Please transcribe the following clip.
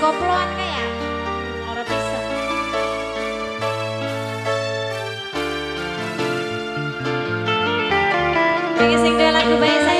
koploan kayak ya? orang bisa. Pengen sing lagu baik saya.